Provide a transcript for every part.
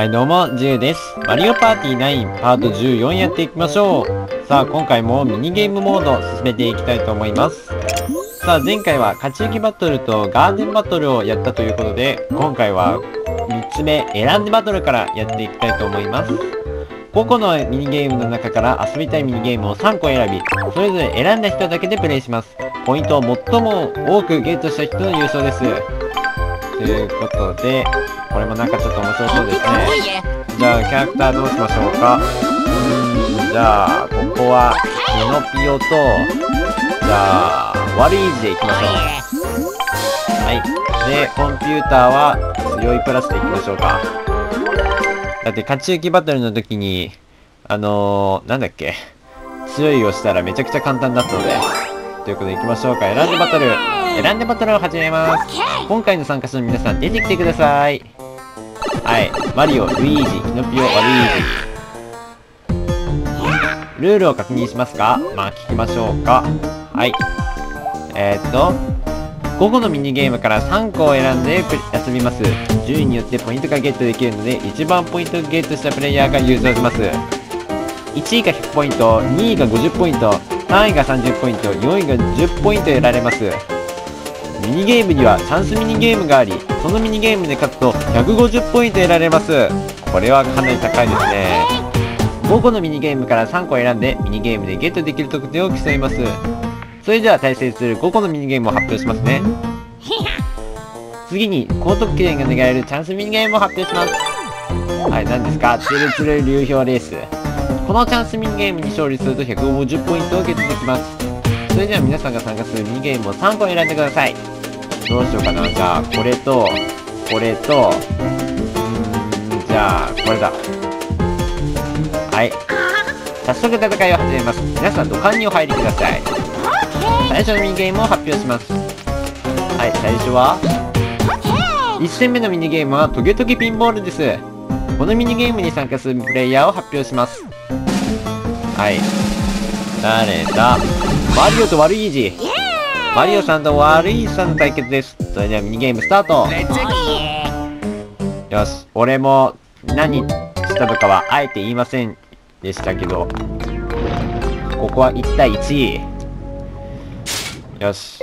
はい、どうも、ジュウです。マリオパーティー9パート14やっていきましょう。さあ、今回もミニゲームモード進めていきたいと思います。さあ、前回は勝ち抜きバトルとガーデンバトルをやったということで、今回は3つ目、選んでバトルからやっていきたいと思います。5個のミニゲームの中から遊びたいミニゲームを3個選び、それぞれ選んだ人だけでプレイします。ポイントを最も多くゲットした人の優勝です。ということで、これもなんかちょっと面白そうですね。じゃあ、キャラクターどうしましょうか？うん、じゃあ、ここは、ミノピオと、じゃあ、ワルイージでいきましょう。はい。で、コンピューターは、強いプラスでいきましょうか。だって、勝ち抜きバトルの時に、あのー、なんだっけ？強いをしたらめちゃくちゃ簡単だったので、ということで行きましょうか。選んでバトル。選んでバトルを始めます。今回の参加者の皆さん出てきてください。はい。マリオ、ルイージ、キノピオ、ワルイージ。ルールを確認しますか？まあ聞きましょうか。はい。えー、っと、午後のミニゲームから3個を選んで遊びます。順位によってポイントがゲットできるので、一番ポイントをゲットしたプレイヤーが優勝します。1位が100ポイント、2位が50ポイント、3位が30ポイント、4位が10ポイント得られます。ミニゲームにはチャンスミニゲームがあり、そのミニゲームで勝つと150ポイント得られます。これはかなり高いですね。5個のミニゲームから3個選んで、ミニゲームでゲットできる得点を競います。それでは対戦する5個のミニゲームを発表しますね。次に、高得点が狙えるチャンスミニゲームを発表します。はい、何ですか？ツルツル流氷レース。このチャンスミニゲームに勝利すると150ポイントをゲットできます。それでは皆さんが参加するミニゲームを3個選んでください。どうしようかな。じゃあ、これと、これと、うーん、じゃあ、これだ。はい。早速戦いを始めます。皆さん土管にお入りください。最初のミニゲームを発表します。はい、最初は、1戦目のミニゲームはトゲトゲピンボールです。このミニゲームに参加するプレイヤーを発表します。はい。誰だ？マリオとワルイージ。マリオさんとワルイージさんの対決です。それではミニゲームスタート。よし、俺も何したのかはあえて言いませんでしたけど、ここは1対1。よし。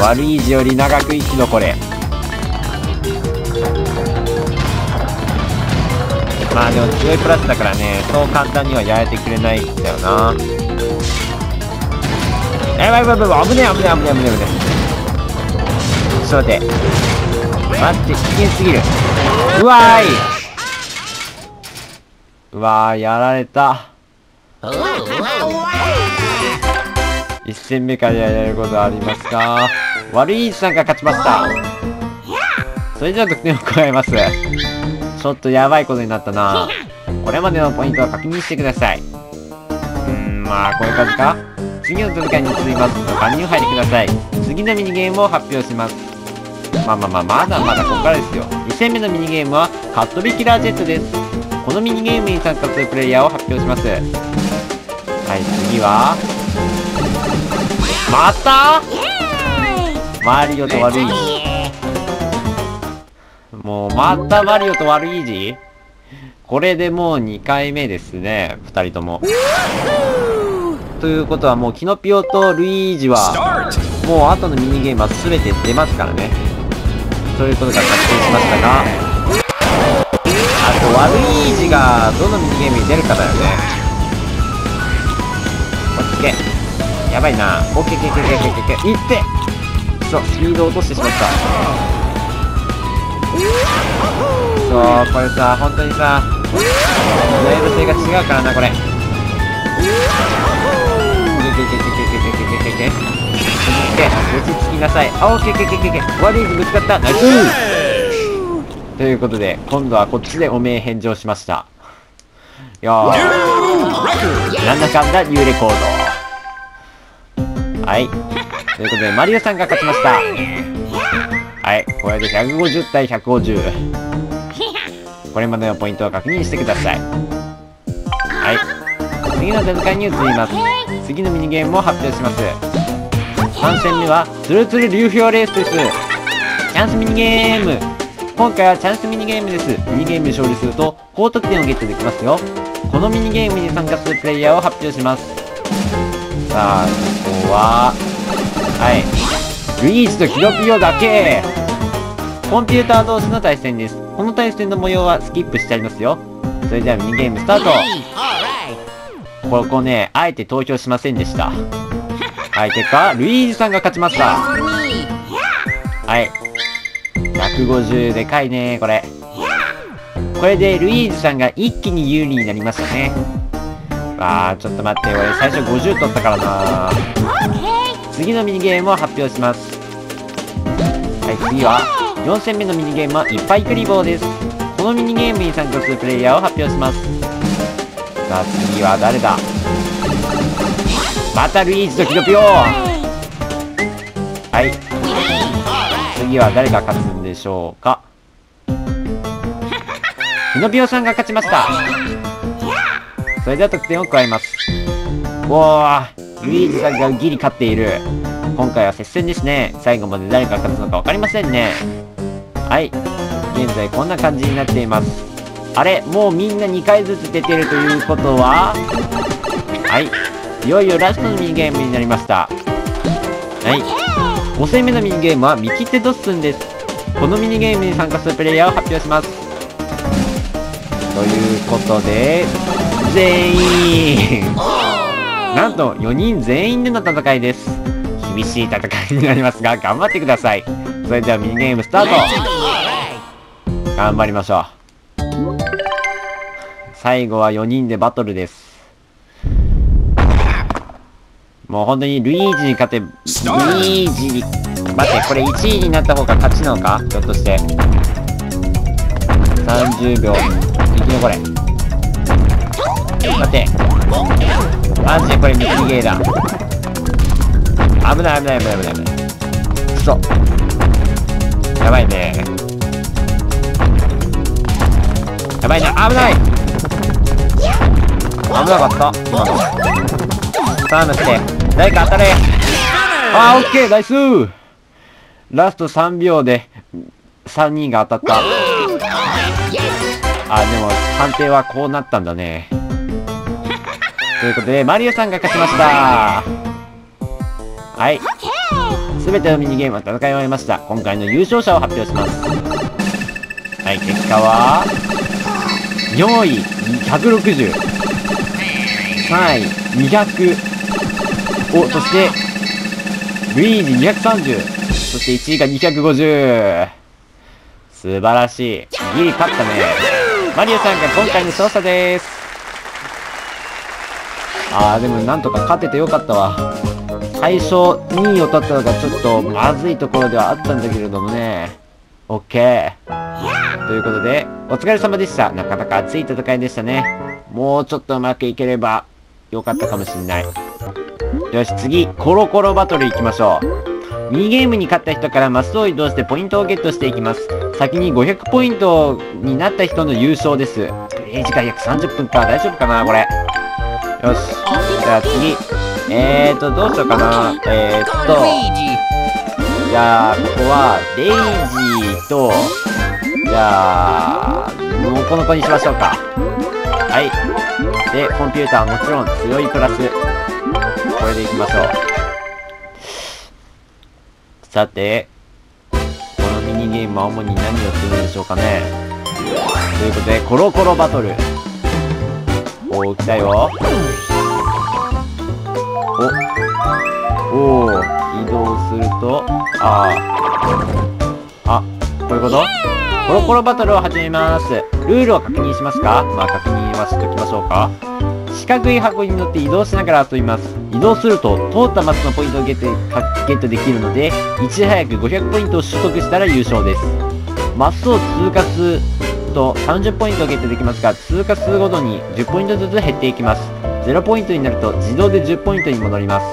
ワルイージより長く生き残れ。まあでも強いプラスだからね、そう簡単にはやれてくれないんだよな。やばいやばいやばい、危ねえ危ねえ危ねえ危ねえ危ねえ。ちょっと待って。待って、危険すぎる。うわーいうわー、やられた。一戦目からやれることありますか？悪い位さんが勝ちました。それじゃあ得点を加えます。ちょっとやばいことになったな。これまでのポイントは確認してください。うーん、まあ、こういう感じか？次の戦いに移ります。加入入りください。次のミニゲームを発表します。まあまあまあ、まだまだここからですよ。2戦目のミニゲームは、カットビキラージェットです。このミニゲームに参加するプレイヤーを発表します。はい、次は、またマリオと悪い。もう、またマリオとワルイージこれでもう2回目ですね、2人とも。ということはもう、キノピオとルイージは、もう後のミニゲームは全て出ますからね。そういうことが確定しましたが、あと、ワルイージがどのミニゲームに出るかだよね。オッケー。やばいな。オッケーオッケーオッケーオッケーオッケー。いってそう、スピード落としてしまった。そう、これさ、本当にさ、ライブ性が違うからな、これ。落ち着きなさい。あ、オッケーオッケーオッケーオッケー。ワルイージぶつかった。ナイスということで、今度はこっちでおめえ返上しました。よーし。なんだかんだニューレコード。はい。ということで、マリオさんが勝ちました。はい。これで150対150。これまでのポイントを確認してください。はい。次の戦いに移ります。次のミニゲームを発表します。3戦目は、ツルツル流氷レースです。チャンスミニゲーム。今回はチャンスミニゲームです。ミニゲームに勝利すると高得点をゲットできますよ。このミニゲームに参加するプレイヤーを発表します。さあ、ここは、はい。ルイージとキロピオだけコンピューター同士の対戦です。この対戦の模様はスキップしちゃいますよ。それではミニゲームスタートここね、あえて投票しませんでした。相手か、ルイージさんが勝ちました。はい。150でかいね、これ。これでルイージさんが一気に有利になりましたね。わあ、ちょっと待って、俺最初50取ったからな次のミニゲームを発表します。はい、次は、4戦目のミニゲームは、いっぱいクリボーです。このミニゲームに参加するプレイヤーを発表します。さあ、次は誰だ？またルイージとキノピオはい。次は誰が勝つんでしょうか。キノピオさんが勝ちました。それでは得点を加えます。おールイージさんがギリ勝っている。今回は接戦ですね。最後まで誰が勝つのか分かりませんね。はい。現在こんな感じになっています。あれもうみんな2回ずつ出てるということは？はいいよいよラストのミニゲームになりました。はい。5戦目のミニゲームは見切ってドッスンです。このミニゲームに参加するプレイヤーを発表します。ということで、全員なんと4人全員での戦いです。厳しい戦いになりますが、頑張ってください。それではミニゲームスタート頑張りましょう。最後は4人でバトルです。もう本当にルイージに勝て、ルイージに、待って、これ1位になった方が勝ちなのか？ひょっとして。30秒。生き残れ。待って。マジでこれミキゲーだ。危ない危ない危ない危ない危ない。くそ。やばいね。やばいな、危ない危なかった、今の。さあ、なって。誰か当たれあー、オッケーナイスラスト3秒で、3人が当たった。あ、でも、判定はこうなったんだね。ということで、マリオさんが勝ちましたはい。すべてのミニゲームは戦い終わりました。今回の優勝者を発表します。はい、結果は、4位、160。3位、200。お、そして、ルイージ230。そして1位が250。素晴らしい。ギリ勝ったね。マリオさんが今回の勝者です。あー、でもなんとか勝ててよかったわ。最初2位を取ったのがちょっとまずいところではあったんだけれどもね。オッケー。ということで、お疲れ様でした。なかなか熱い戦いでしたね。もうちょっとうまくいければよかったかもしんない。よし、次、コロコロバトル行きましょう。ミニゲームに勝った人からマスを移動してポイントをゲットしていきます。先に500ポイントになった人の優勝です。プレイ時間約30分か。大丈夫かなこれ。よし。じゃあ次。えーと、どうしようかな。えーっと。じゃあ、ここは、レイジーと、じゃあ、モコノコにしましょうか。はい。で、コンピューターはもちろん強いプラス。これでいきましょう。さて、このミニゲームは主に何をするんでしょうかね。ということで、コロコロバトル。おー、来たよ。お、おー、移動すると、あー。あ、こういうこと？コロコロバトルを始めます。ルールを確認しますか？まあ確認はしときましょうか。四角い箱に乗って移動しながら遊びます。移動すると、通ったマスのポイントをゲットゲットできるので、いち早く500ポイントを取得したら優勝です。マスを通過すると30ポイントをゲットできますが、通過するごとに10ポイントずつ減っていきます。0ポイントになると自動で10ポイントに戻ります。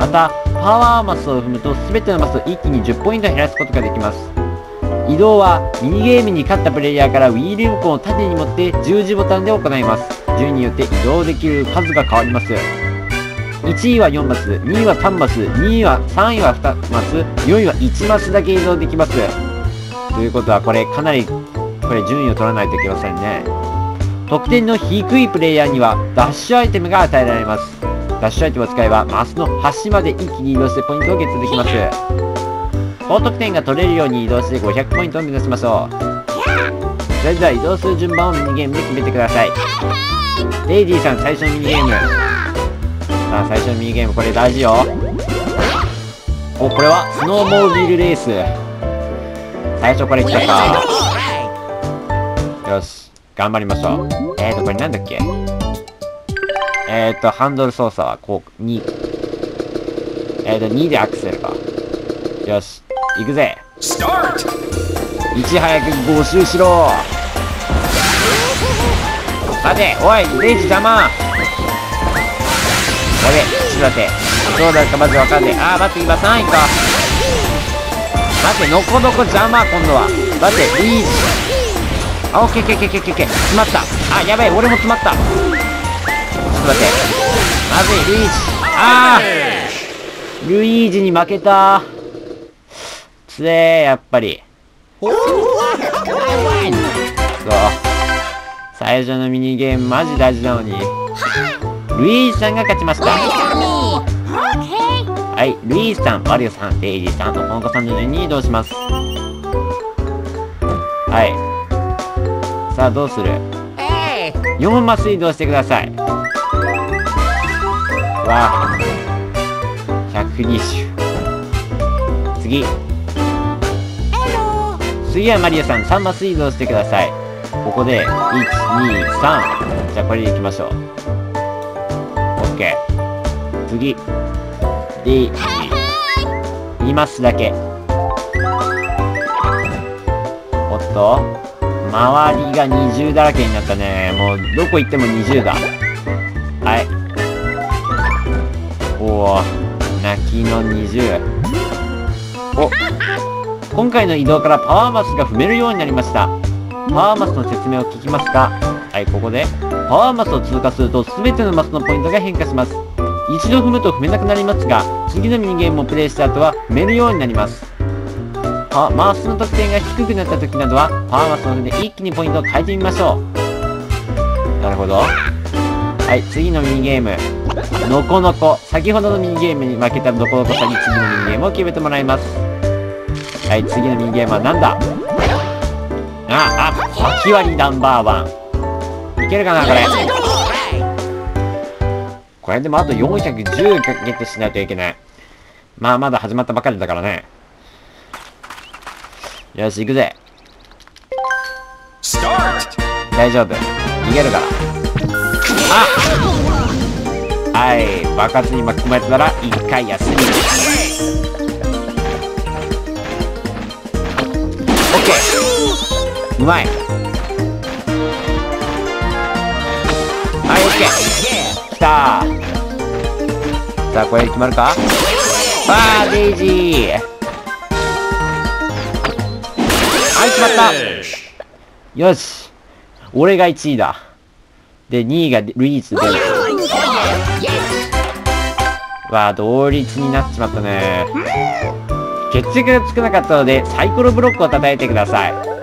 また、パワーマスを踏むと全てのマスを一気に10ポイント減らすことができます。移動はミニゲームに勝ったプレイヤーから Wii リモコンを縦に持って十字ボタンで行います。順によって移動できる数が変わります。1位は4マス、2位は3マス、2位は3位は2マス、4位は1マスだけ移動できます。ということはこれかなり、これ順位を取らないといけませんね。得点の低いプレイヤーにはダッシュアイテムが与えられます。ダッシュアイテムを使えばマスの端まで一気に移動してポイントをゲットできます。高得点が取れるように移動して500ポイントを目指しましょう。それでは移動する順番をミニゲームで決めてください。レイジーさん最初のミニゲーム。さあ最初のミニゲームこれ大事よ。お、これはスノーモービルレース。最初これ来たか。よし。頑張りましょう。えーと、これなんだっけ？えーと、ハンドル操作はこう、2。えーと、2でアクセルか。よし。行くぜ。いち早く募集しろ待ておいレイジ邪魔。やべちょっと待って。どうだかまずわかんねえ。あー待って今3位か。待ってノコノコ邪魔今度は。待ってリーチあオッケーオッケーオッケーオッケー詰まった。あやべえ俺も詰まった。ちょっと待って。まずいリーチあー。ルイージに負けた。つえーやっぱり。そう最初のミニゲームマジ大事なのに。ルイージさんが勝ちました。はい。ルイージさんマリオさんデイジーさんとコノコさんの順に移動します。はい。さあどうする？4マス移動してください。わあ。120次。次はマリアさん3マス移動してください。ここで123じゃあこれでいきましょう。OK 次。D2 マスだけ。おっと。周りが20だらけになったね。もうどこ行っても20だ。はい。おお泣きの20お。今回の移動からパワーマスが踏めるようになりました。パワーマスの説明を聞きますかはい、ここで、パワーマスを通過すると全てのマスのポイントが変化します。一度踏むと踏めなくなりますが、次のミニゲームをプレイした後は踏めるようになります。パマスの得点が低くなった時などは、パワーマスを踏んで一気にポイントを変えてみましょう。なるほど。はい、次のミニゲーム。のこのこ。先ほどのミニゲームに負けたのこのこさんに次のミニゲームを決めてもらいます。はい、次のミニゲームは何だ？あ、あ、先割りナンバーワン。いけるかな、これ。これでもあと410ゲットしないといけない。まあ、まだ始まったばかりだからね。よし、行くぜ。大丈夫。逃げるから。あはい、爆発に巻き込まれたら1回休み。ケーうまい。はいオッケー。きたさあこれ決まるか？あーデイジー。はい決まった。よし。俺が1位だ。で2位がルイーズでわあ同率になっちまったね。決着がつかなかったので、サイコロブロックを叩いてください。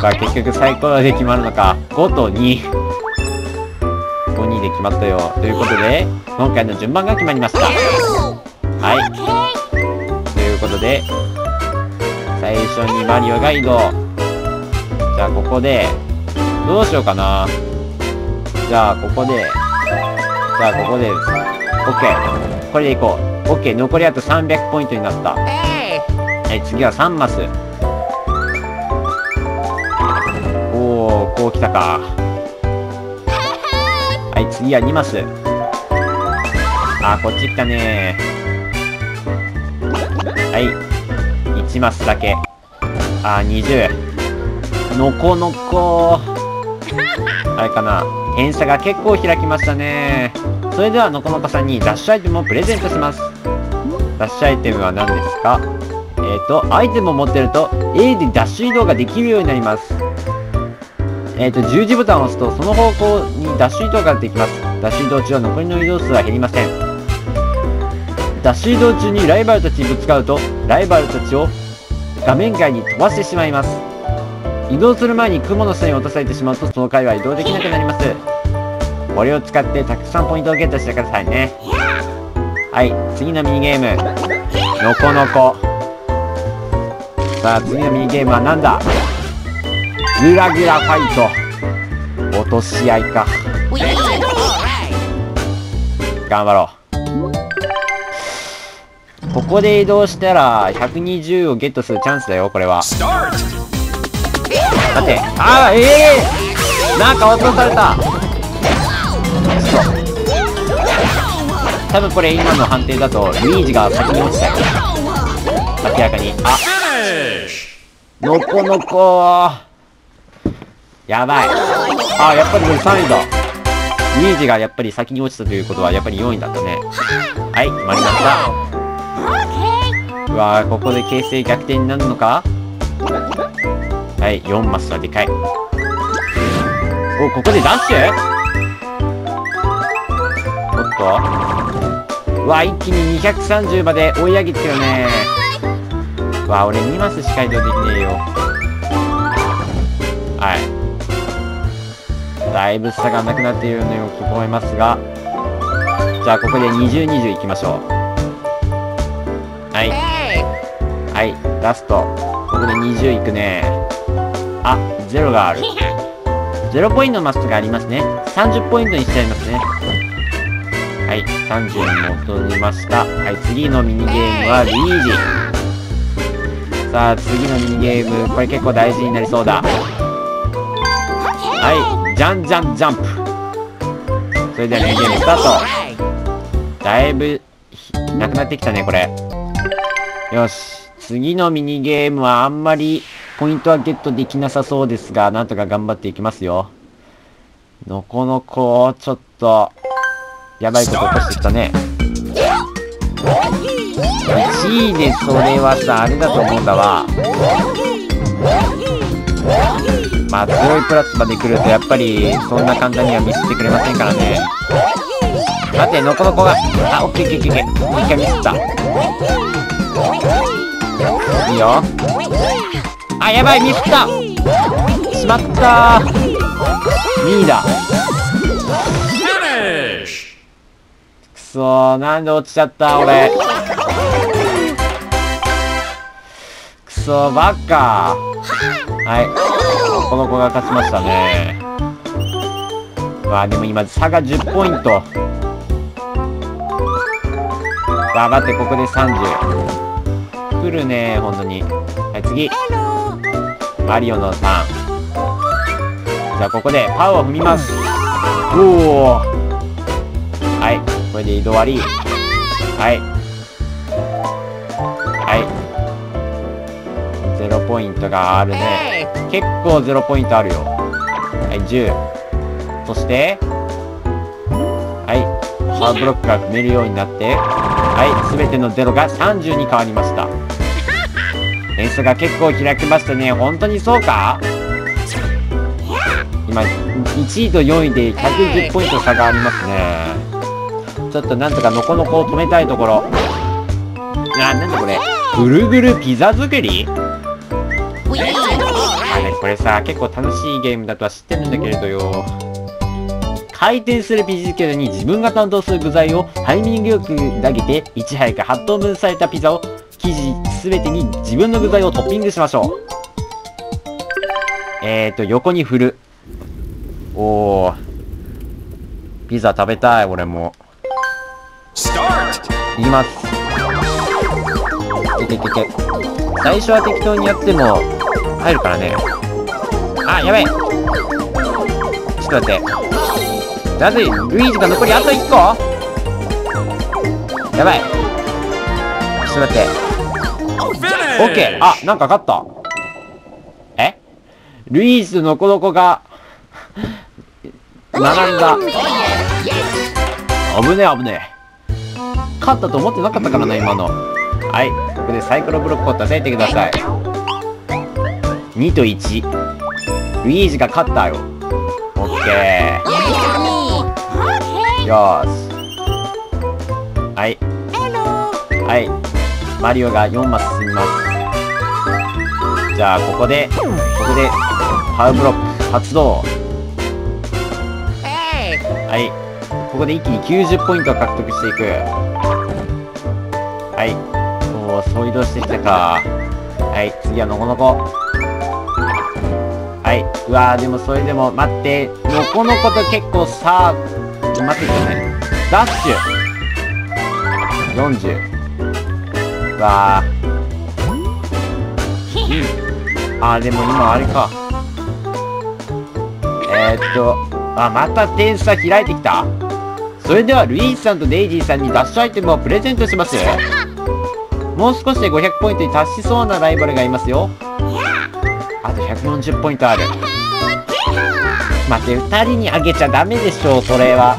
さあ、結局サイコロで決まるのか。5と2。5、2で決まったよ。ということで、今回の順番が決まりました。はい。ということで、最初にマリオが移動。じゃあ、ここで、どうしようかな。じゃあ、ここで、じゃあ、ここで、OK。これでいこう。オッケー残りあと300ポイントになったはい次は3マスこうきたか。はい次は2マスあこっち来たね。はい1マスだけ。あ20のこのこ。あれかな。点差が結構開きましたね。それではのこのこさんにダッシュアイテムをプレゼントします。ダッシュアイテムは何ですか？えっ、ー、と、アイテムを持ってると A でダッシュ移動ができるようになります。えっ、ー、と、十字ボタンを押すとその方向にダッシュ移動ができます。ダッシュ移動中は残りの移動数は減りません。ダッシュ移動中にライバルたちにぶつかると、ライバルたちを、画面外に飛ばしてしまいます。移動する前に雲の下に落とされてしまうとその回は移動できなくなります。これを使ってたくさんポイントをゲットしてくださいね。はい、次のミニゲーム。のこのこ。さあ、次のミニゲームは何だ？グラグラファイト。落とし合いか。頑張ろう。ここで移動したら120をゲットするチャンスだよ、これは。待って、ああ、ええー、なんか落とされた。多分これ今の判定だと、ルイージが先に落ちたよ。明らかに。あのこのこやばい。あ、やっぱりこれ3位だ。ルイージがやっぱり先に落ちたということは、やっぱり4位だったね。はい、決まりました。うわー、ここで形勢逆転になるのか？はい、4マスはでかい。お、ここでダッシュ？おっとうわ、一気に230まで追い上げてるね。うわ、俺2マスしか移動できねえよ。はい。だいぶ差がなくなっているように聞こえますが。じゃあ、ここで20、20いきましょう。はい。はい、ラスト。ここで20いくね。あ、ゼロがある。0ポイントのマスがありますね。30ポイントにしちゃいますね。はい、30に戻りました。はい、次のミニゲームはリージ。さあ、次のミニゲーム、これ結構大事になりそうだ。はい、じゃんじゃんジャンプ。それではミニゲームスタート。だいぶ、なくなってきたね、これ。よし。次のミニゲームはあんまりポイントはゲットできなさそうですが、なんとか頑張っていきますよ。のこのこ、ちょっと、やばいこと起こしてきたね。1位でそれはさ、あれだと思うんだわ。まあ、強いプラスまで来ると、やっぱり、そんな簡単には見せてくれませんからね。待って、のこのこが、あ、オッケーオッケーオッケー。一回ミスった。いいよ。あ、やばい、ミスったしまったー。2位だ。くそー、なんで落ちちゃった俺。くそー、ばっかはい。この子が勝ちましたね。まあでも今差が10ポイント。頑張ってここで30。来るね本当に。はい、次。マリオのターン。じゃあここでパウを踏みます。おおはい。これで移動あり。はい。はい。0ポイントがあるね。結構0ポイントあるよ。はい、10。そして、はい。パワーブロックが踏めるようになって、はい。すべての0が30に変わりました。点数が結構開きましたね。本当にそうか？今、1位と4位で110ポイント差がありますね。ちょっとなんとかノコノコを止めたいところ。あ、なんだこれ？ぐるぐるピザ作り、れさ、結構楽しいゲームだとは知ってるんだけれどよ。回転するピザ作りに自分が担当する具材をタイミングよく投げて、いち早く8等分されたピザを生地すべてに自分の具材をトッピングしましょう。えーと、横に振る。おー。ピザ食べたい、俺も。いきます。いけいけいけ。最初は適当にやっても、入るからね。あ、やべえ。ちょっと待って。なぜ、ルイージが残りあと1個？やばい。ちょっと待って。オッケーあ、なんか勝った。え？ルイージとノコノコが並んだ。危ねえ危ねえ。勝ったと思ってなかったからな、今の。はい。ここでサイコロブロックを叩いてください。2と1。ルイージが勝ったよ。オッケー。よーし。はい。はい。マリオが4マス進みます。じゃあ、ここで、ここで、パウブロック発動。はい。ここで一気に90ポイントを獲得していく。はい。おー、そう移動してきたか。はい、次はノコノコ。はい。うわー、でもそれでも、待って。ノコノコと結構さ、待ってください。ダッシュ。40。うわー。あー、でも今あれか。えー、っと、あ、また点差開いてきたそれではルイースさんとデイジーさんにダッシュアイテムをプレゼントしますもう少しで500ポイントに達しそうなライバルがいますよあと140ポイントある。待って2人にあげちゃダメでしょうそれは。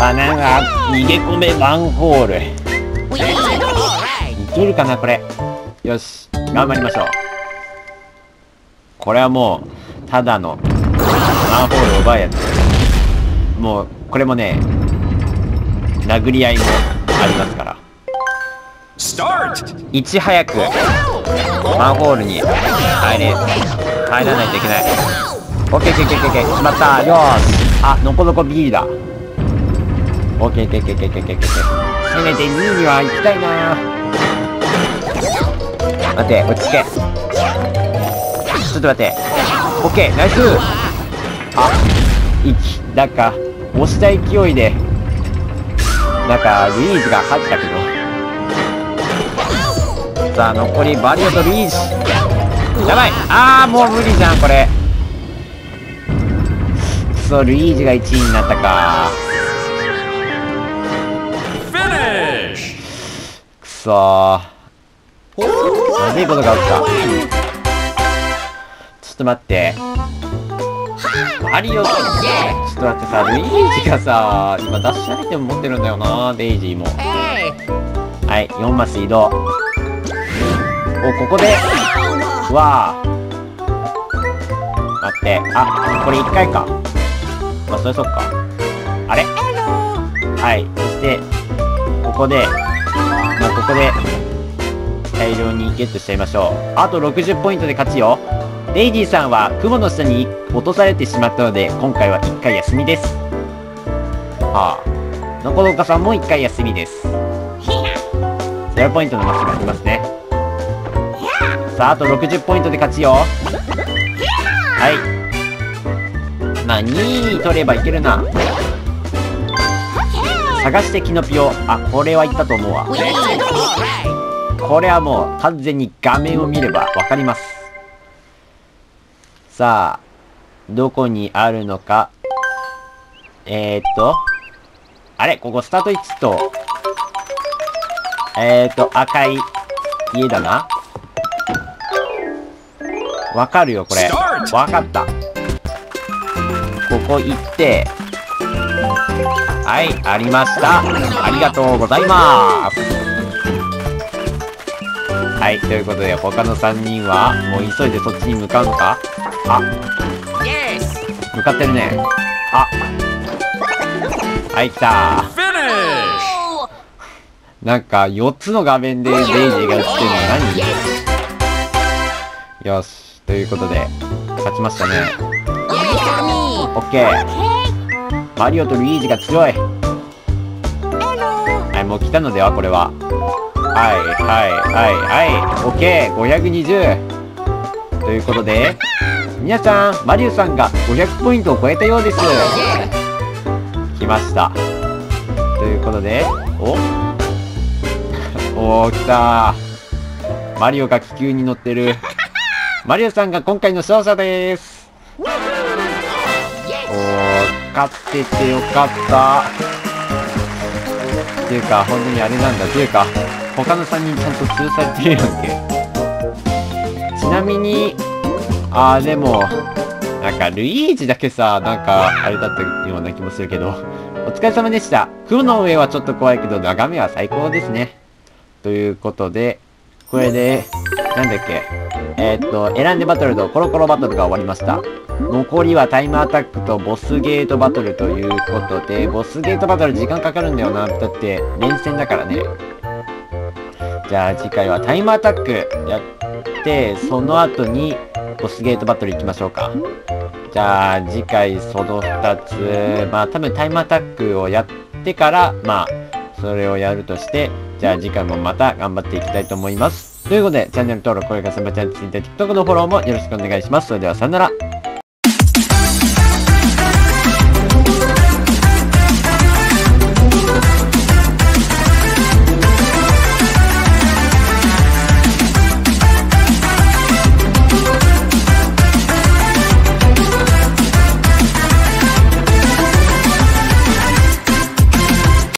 あなんか逃げ込めマンホール。いけるかなこれ。よし頑張りましょう。これはもうただのマンホールを奪うやつ。もうこれもね殴り合いもありますから。スタートいち早くマンホールに入れ入らないといけない。オッケーオッケーオッケーオッケー決まった。よーし。あのこのこ B だ。オッケーオッケーオッケーオッケーオッケーせめて2位には行きたいな。待って落ち着け。ちょっと待って。オッケーナイス。あいきなんか押した勢いで。なんかルイージが勝ったけど。さあ残りバリオとルイージやばい。ああもう無理じゃんこれ。くそルイージが1位になったか。くそー。まずいことが起きた。ちょっと待って。マリオちょっと待ってさルイージがさ今ダッシュアイテム持ってるんだよなデイジーも。はい4マス移動おここでうわあ。待ってあこれ1回か。まあそれそっか。あれ。はい。そしてここでまあここで大量にゲットしちゃいましょう。あと60ポイントで勝ちよ。デイジーさんは雲の下に落とされてしまったので今回は1回休みです。ああ。のこのかさんも1回休みです。0ポイントのマスがありますねさああと60ポイントで勝ちよ。はい。まあ2位取ればいけるな。探してキノピオ。あこれはいったと思うわ。これはもう完全に画面を見ればわかります。さあどこにあるのか。えー、っとあれここスタート位置と。えー、っと赤い家だな。わかるよこれ。わかった。ここ行って。はいありました。ありがとうございます。はいということで他の3人はもう急いでそっちに向かうのか？あ。向かってるね。あ。はい来た。なんか4つの画面でデイジーが映ってるのは何？よしということで勝ちましたね。オッケー。マリオとルイージが強い。はいもう来たのではこれは。はいはいはいはい。オッケー。520ということで皆さんマリオさんが500ポイントを超えたようです。来ました。ということでお？おー来たマリオが気球に乗ってるマリオさんが今回の勝者です。おー勝っててよかった。っていうか本当にあれなんだ。っていうか他の3人ちゃんと通されてるやんけ。ちなみにあーでもなんかルイージだけさなんかあれだったような気もするけどお疲れ様でした。雲の上はちょっと怖いけど眺めは最高ですね。ということでこれでなんだっけ？えー、っと選んでバトルとコロコロバトルが終わりました残りはタイムアタックとボスゲートバトルということでボスゲートバトル時間かかるんだよなだって連戦だからねじゃあ次回はタイムアタックやって、その後にボスゲートバトル行きましょうか。じゃあ次回その2つ、まあ多分タイムアタックをやってから、まあそれをやるとして、じゃあ次回もまた頑張っていきたいと思います。ということで、チャンネル登録、高評価、スマチャンネル、TikTok のフォローもよろしくお願いします。それではさよなら。